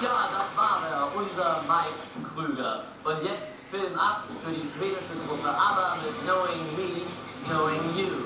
Tja, das war er, unser Mike Krüger. Und jetzt Film ab für die schwedische Gruppe ABBA mit Knowing Me, Knowing You.